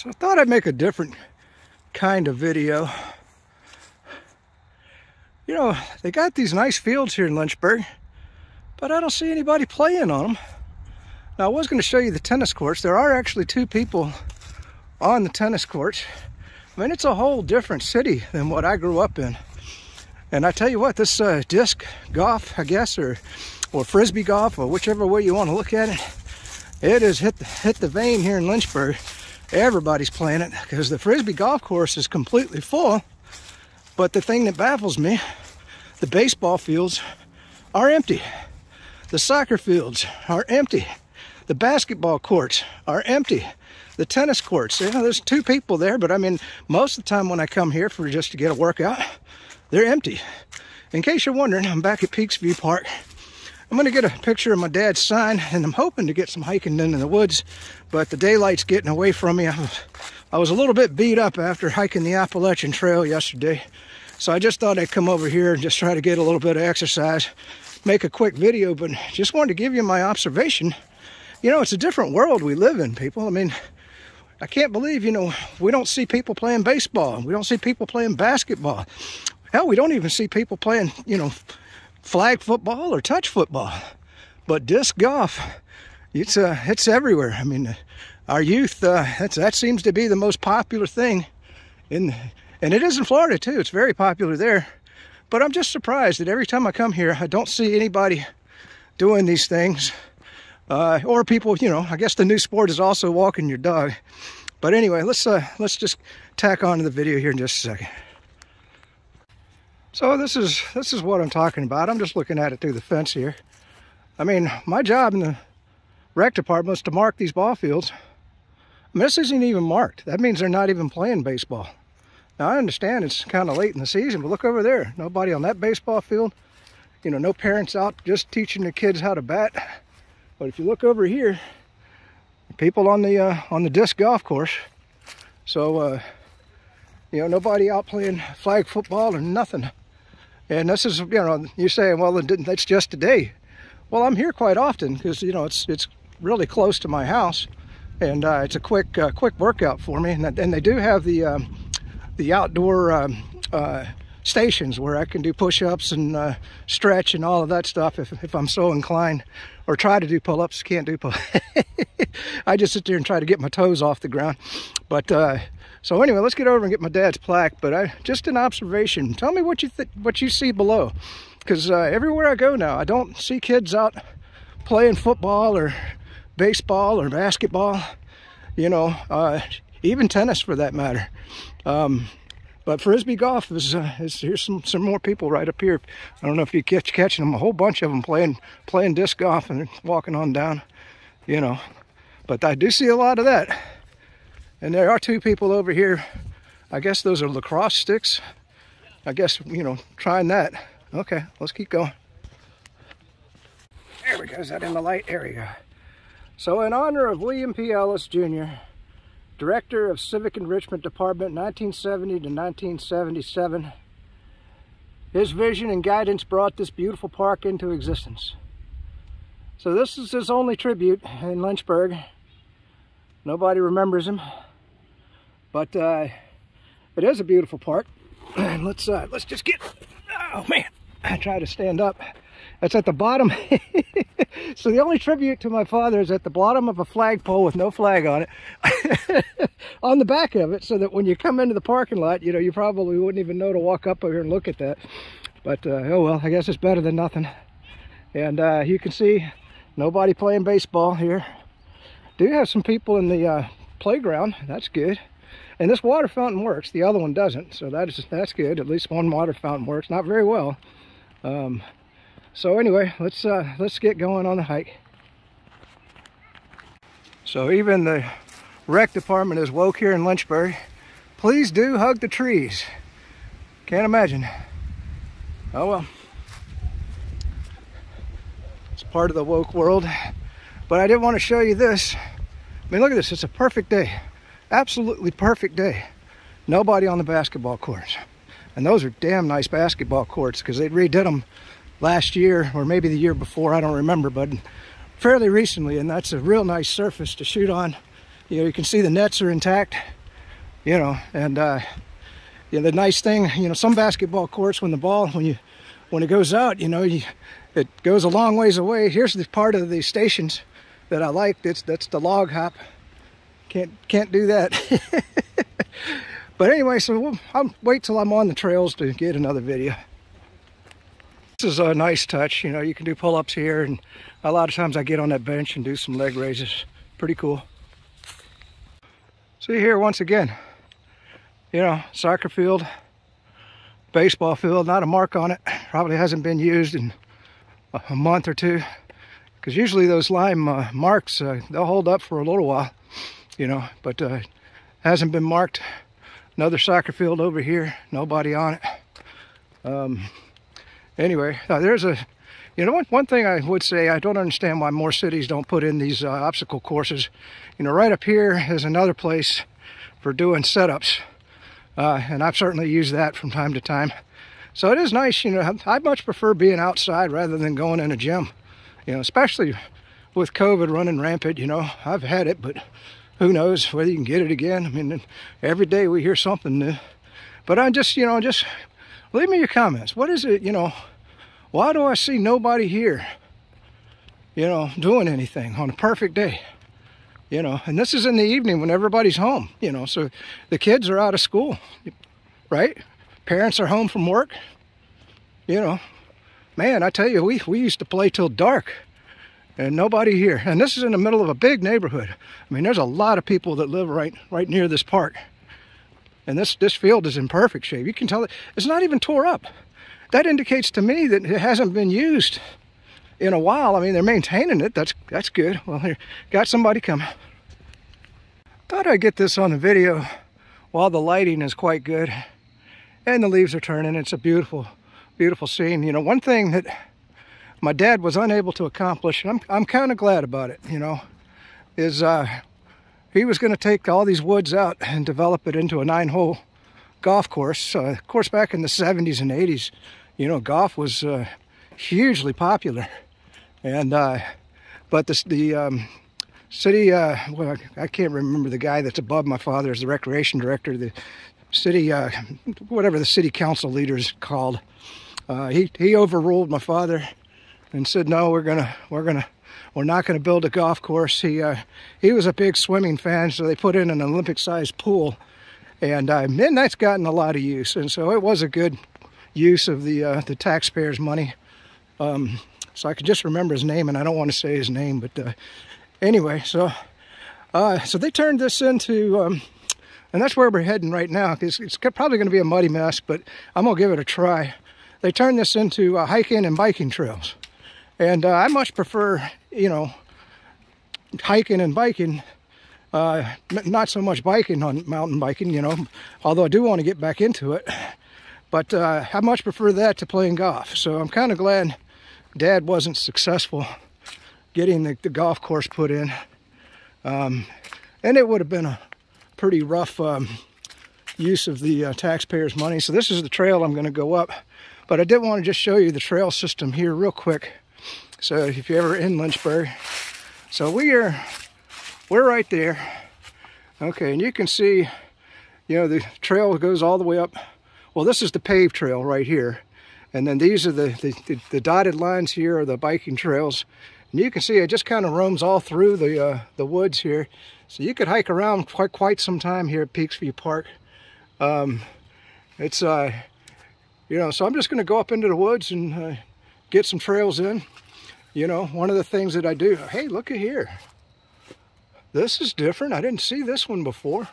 So I thought I'd make a different kind of video. You know, they got these nice fields here in Lynchburg, but I don't see anybody playing on them. Now, I was going to show you the tennis courts. There are actually two people on the tennis courts. I mean, it's a whole different city than what I grew up in. And I tell you what, this uh, disc golf, I guess, or or frisbee golf, or whichever way you want to look at it, it has hit the, hit the vein here in Lynchburg. Everybody's playing it because the frisbee golf course is completely full. But the thing that baffles me, the baseball fields are empty. The soccer fields are empty. The basketball courts are empty. The tennis courts, you know, there's two people there, but I mean, most of the time when I come here for just to get a workout, they're empty. In case you're wondering, I'm back at Peaks View Park. I'm gonna get a picture of my dad's sign and I'm hoping to get some hiking done in the woods, but the daylight's getting away from me. I was, I was a little bit beat up after hiking the Appalachian Trail yesterday. So I just thought I'd come over here and just try to get a little bit of exercise, make a quick video, but just wanted to give you my observation. You know, it's a different world we live in, people. I mean, I can't believe, you know, we don't see people playing baseball. We don't see people playing basketball. Hell, we don't even see people playing, you know, flag football or touch football. But disc golf, it's uh, it's everywhere. I mean, our youth, uh, that seems to be the most popular thing, in, and it is in Florida too. It's very popular there. But I'm just surprised that every time I come here, I don't see anybody doing these things. Uh, or people, you know, I guess the new sport is also walking your dog. But anyway, let's uh, let's just tack on to the video here in just a second. So this is this is what I'm talking about. I'm just looking at it through the fence here. I mean, my job in the rec department is to mark these ball fields. This isn't even marked. That means they're not even playing baseball. Now, I understand it's kind of late in the season, but look over there. Nobody on that baseball field. You know, no parents out just teaching the kids how to bat. But if you look over here, people on the uh, on the disc golf course. So, uh, you know, nobody out playing flag football or nothing. And this is, you know, you're saying, well, that's just today. Well, I'm here quite often because, you know, it's it's really close to my house. And uh, it's a quick uh, quick workout for me. And, and they do have the, um, the outdoor um, uh, stations where I can do push-ups and uh, stretch and all of that stuff if, if I'm so inclined. Or try to do pull-ups, can't do pull I just sit there and try to get my toes off the ground. But uh, so anyway, let's get over and get my dad's plaque. But I just an observation. Tell me what you what you see below, because uh, everywhere I go now, I don't see kids out playing football or baseball or basketball. You know, uh, even tennis for that matter. Um, but frisbee golf is, uh, is here's some some more people right up here. I don't know if you catch catching them. A whole bunch of them playing playing disc golf and walking on down. You know, but I do see a lot of that. And there are two people over here. I guess those are lacrosse sticks. I guess, you know, trying that. Okay, let's keep going. There we go. Is that in the light? Go. So in honor of William P. Ellis, Jr., Director of Civic Enrichment Department, 1970 to 1977, his vision and guidance brought this beautiful park into existence. So this is his only tribute in Lynchburg. Nobody remembers him. But uh, it is a beautiful park. Let's uh, let's just get, oh man, I try to stand up. That's at the bottom. so the only tribute to my father is at the bottom of a flagpole with no flag on it. on the back of it, so that when you come into the parking lot, you know, you probably wouldn't even know to walk up over here and look at that. But, uh, oh well, I guess it's better than nothing. And uh, you can see nobody playing baseball here. Do have some people in the uh, playground. That's good. And this water fountain works. The other one doesn't. So that is, that's good. At least one water fountain works. Not very well. Um, so anyway, let's, uh, let's get going on the hike. So even the rec department is woke here in Lynchburg. Please do hug the trees. Can't imagine. Oh well. It's part of the woke world. But I did want to show you this. I mean, look at this. It's a perfect day absolutely perfect day. Nobody on the basketball courts. And those are damn nice basketball courts because they redid them last year or maybe the year before, I don't remember, but fairly recently. And that's a real nice surface to shoot on you know, you can see the nets are intact, you know, and uh, yeah, the nice thing, you know, some basketball courts when the ball, when you, when it goes out, you know, you, it goes a long ways away. Here's the part of the stations that I like. That's that's the log hop. Can't can't do that. but anyway, so we'll, I'll wait till I'm on the trails to get another video. This is a nice touch. You know, you can do pull-ups here, and a lot of times I get on that bench and do some leg raises. Pretty cool. See here once again, you know, soccer field, baseball field, not a mark on it. Probably hasn't been used in a month or two because usually those lime uh, marks, uh, they'll hold up for a little while, you know, but uh, hasn't been marked. Another soccer field over here, nobody on it. Um, anyway, uh, there's a, you know, one, one thing I would say, I don't understand why more cities don't put in these uh, obstacle courses. You know, right up here is another place for doing setups. Uh, and I've certainly used that from time to time. So it is nice, you know, I much prefer being outside rather than going in a gym. You know, especially with COVID running rampant, you know, I've had it, but who knows whether you can get it again. I mean, every day we hear something new. But I just, you know, just leave me your comments. What is it, you know, why do I see nobody here, you know, doing anything on a perfect day? You know, and this is in the evening when everybody's home, you know, so the kids are out of school, right? Parents are home from work. You know, man, I tell you, we, we used to play till dark and nobody here. And this is in the middle of a big neighborhood. I mean, there's a lot of people that live right right near this park. And this, this field is in perfect shape. You can tell it, it's not even tore up that indicates to me that it hasn't been used in a while. I mean, they're maintaining it. That's that's good. Well, here, got somebody coming. Thought I'd get this on the video while the lighting is quite good and the leaves are turning. It's a beautiful, beautiful scene. You know, one thing that my dad was unable to accomplish, and I'm, I'm kind of glad about it, you know, is uh, he was going to take all these woods out and develop it into a nine-hole golf course. Uh, of course, back in the 70s and 80s, you know, golf was uh, hugely popular. And, uh, but the, the um, city, uh, well, I can't remember the guy that's above my father as the recreation director, the city, uh, whatever the city council leaders called. Uh, he, he overruled my father and said, no, we're gonna, we're gonna, we're not gonna build a golf course. He, uh, he was a big swimming fan, so they put in an Olympic-sized pool. And, uh, that's gotten a lot of use. And so it was a good use of the uh, the taxpayers' money. Um, so I can just remember his name, and I don't want to say his name, but uh, anyway, so uh, so they turned this into, um, and that's where we're heading right now. Because it's probably going to be a muddy mess, but I'm gonna give it a try. They turned this into uh, hiking and biking trails, and uh, I much prefer, you know, hiking and biking uh, not so much biking on mountain biking, you know, although I do want to get back into it. But uh, I much prefer that to playing golf. So I'm kind of glad Dad wasn't successful getting the, the golf course put in. Um, and it would have been a pretty rough um, use of the uh, taxpayers' money. So this is the trail I'm going to go up. But I did want to just show you the trail system here real quick. So if you're ever in Lynchburg. So we are, we're right there. Okay, and you can see, you know, the trail goes all the way up well, this is the paved trail right here. And then these are the, the, the dotted lines here are the biking trails. And you can see it just kind of roams all through the, uh, the woods here. So you could hike around quite, quite some time here at Peaks View Park. Um, it's, uh, you know, so I'm just going to go up into the woods and uh, get some trails in. You know, one of the things that I do, hey, look at here. This is different. I didn't see this one before.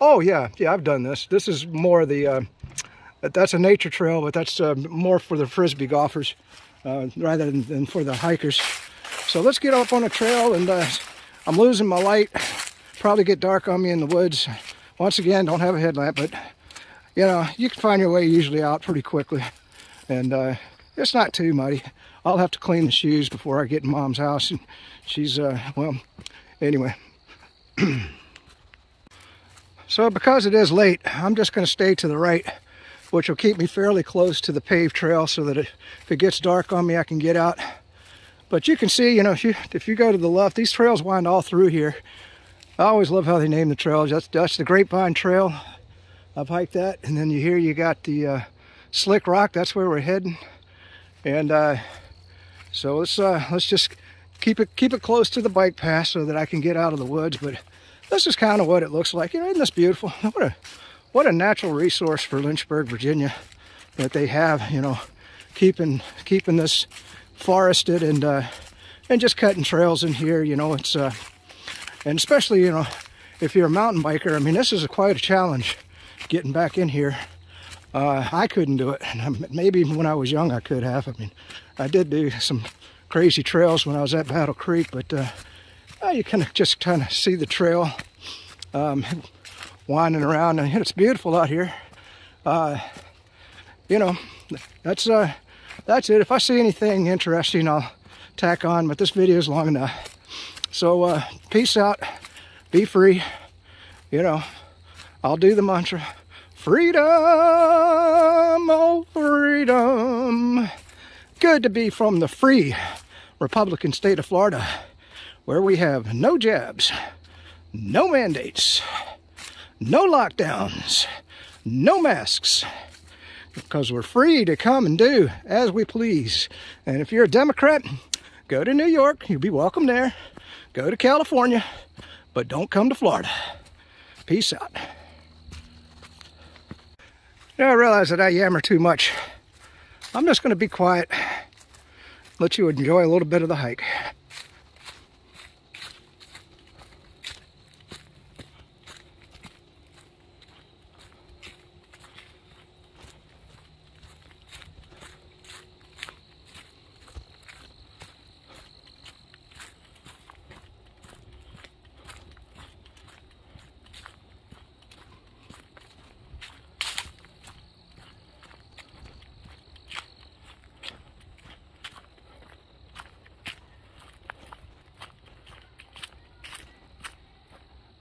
Oh, yeah, yeah, I've done this. This is more the, uh, that's a nature trail, but that's uh, more for the frisbee golfers uh, rather than, than, for the hikers. So let's get up on a trail, and uh, I'm losing my light. Probably get dark on me in the woods. Once again, don't have a headlamp, but you know, you can find your way usually out pretty quickly. And uh, it's not too muddy. I'll have to clean the shoes before I get in mom's house. And she's, uh, well, anyway. so because it is late, I'm just going to stay to the right which will keep me fairly close to the paved trail so that if it gets dark on me, I can get out. But you can see, you know, if you, if you go to the left, these trails wind all through here. I always love how they name the trails. That's, that's the Grapevine Trail. I've hiked that. And then you hear you got the uh, Slick Rock. That's where we're heading. And uh, so let's uh, let's just keep it keep it close to the bike path so that I can get out of the woods. But this is kind of what it looks like. You know, isn't this beautiful? What a what a natural resource for Lynchburg, Virginia, that they have. You know, keeping keeping this forested and uh, and just cutting trails in here. You know, it's uh, and especially you know if you're a mountain biker. I mean, this is a, quite a challenge getting back in here. Uh, I couldn't do it. And maybe when I was young, I could have. I mean, I did do some crazy trails when I was at Battle Creek, but uh, you can just kind of see the trail um, winding around, and it's beautiful out here. Uh, you know, that's uh, that's it. If I see anything interesting, I'll tack on, but this video is long enough. So, uh, peace out. Be free. You know, I'll do the mantra. Freedom, oh freedom. Good to be from the free Republican state of Florida, where we have no jabs, no mandates, no lockdowns, no masks, because we're free to come and do as we please. And if you're a Democrat, go to New York, you'll be welcome there. Go to California, but don't come to Florida. Peace out. I realize that I yammer too much. I'm just going to be quiet let you enjoy a little bit of the hike.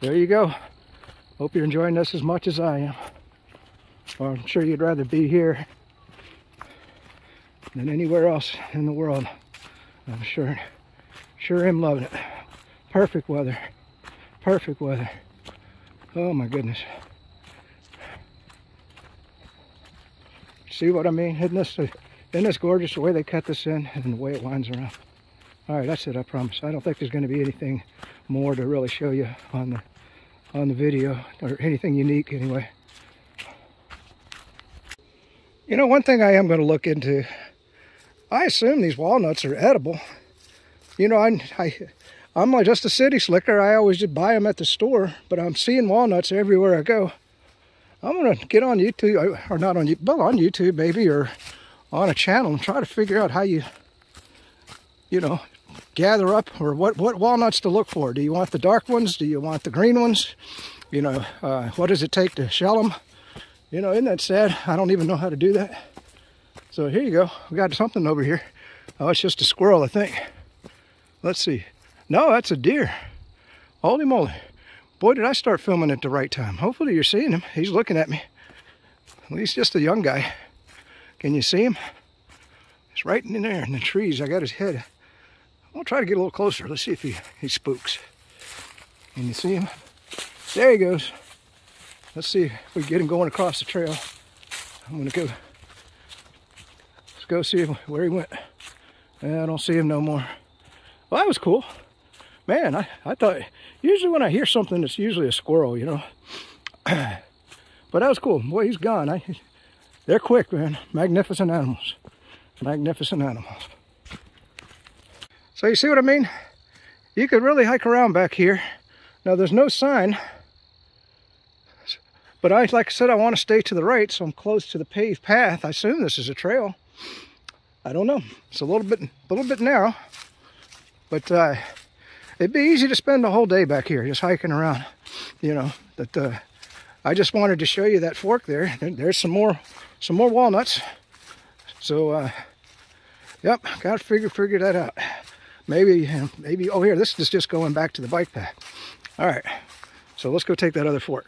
There you go. Hope you're enjoying this as much as I am. Well, I'm sure you'd rather be here than anywhere else in the world. I'm sure, sure am loving it. Perfect weather. Perfect weather. Oh my goodness. See what I mean? Isn't this, isn't this gorgeous the way they cut this in and the way it winds around? All right, that's it, I promise. I don't think there's going to be anything more to really show you on the on the video or anything unique anyway. You know, one thing I am going to look into, I assume these walnuts are edible. You know, I, I, I'm like just a city slicker. I always just buy them at the store, but I'm seeing walnuts everywhere I go. I'm going to get on YouTube, or not on YouTube, but on YouTube maybe, or on a channel and try to figure out how you, you know, gather up or what, what walnuts to look for. Do you want the dark ones? Do you want the green ones? You know, uh, what does it take to shell them? You know, isn't that sad? I don't even know how to do that. So here you go. We got something over here. Oh, it's just a squirrel, I think. Let's see. No, that's a deer. Holy moly. Boy, did I start filming at the right time. Hopefully you're seeing him. He's looking at me. At least just a young guy. Can you see him? He's right in there in the trees. I got his head I'll try to get a little closer. Let's see if he, he spooks. Can you see him? There he goes. Let's see if we get him going across the trail. I'm gonna go, let's go see where he went. I don't see him no more. Well, that was cool. Man, I, I thought, usually when I hear something, it's usually a squirrel, you know. but that was cool. Boy, he's gone. I, they're quick, man. Magnificent animals. Magnificent animals. So you see what I mean? You could really hike around back here. Now there's no sign, but I, like I said, I want to stay to the right, so I'm close to the paved path. I assume this is a trail. I don't know. It's a little bit, a little bit narrow, but uh, it'd be easy to spend the whole day back here, just hiking around. You know, that uh, I just wanted to show you that fork there. There's some more, some more walnuts. So, uh, yep, got to figure figure that out. Maybe, maybe, oh here, this is just going back to the bike path. All right, so let's go take that other fork.